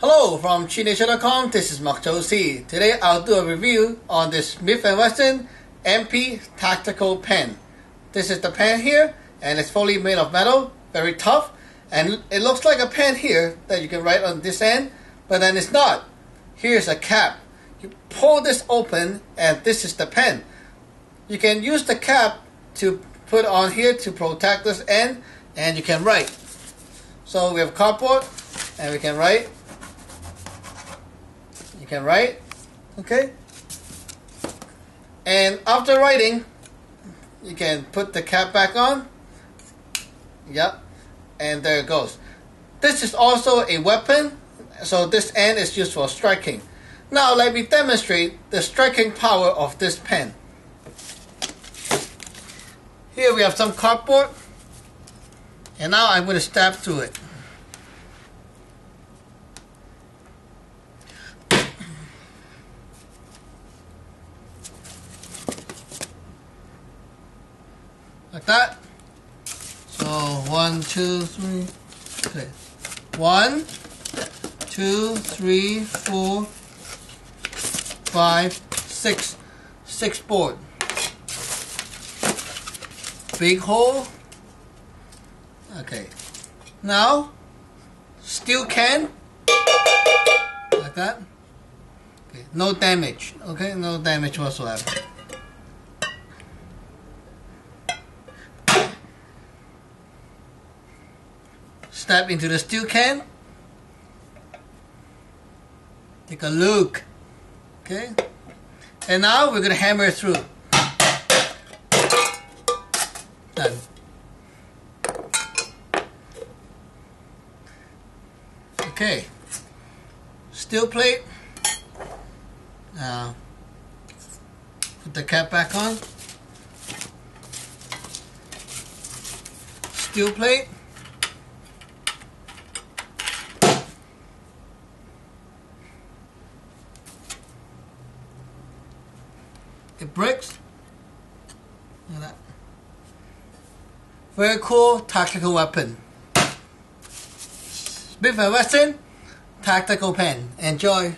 Hello from ChiInNature.com, this is Mak Josi. Today I'll do a review on this Smith & Wesson MP Tactical Pen. This is the pen here and it's fully made of metal, very tough and it looks like a pen here that you can write on this end but then it's not. Here's a cap. You pull this open and this is the pen. You can use the cap to put on here to protect this end and you can write. So we have cardboard and we can write can write, okay? And after writing, you can put the cap back on. Yep, and there it goes. This is also a weapon, so this end is used for striking. Now let me demonstrate the striking power of this pen. Here we have some cardboard, and now I'm going to stab through it. Like that. So one, two, three. Okay, one, two, three, four, five, six, six board. Big hole. Okay, now steel can like that. Okay, no damage. Okay, no damage whatsoever. Step into the steel can. Take a look. Okay? And now we're going to hammer it through. Done. Okay. Steel plate. Now, put the cap back on. Steel plate. It breaks. Look at that. Very cool tactical weapon. Smith & Wesson tactical pen. Enjoy.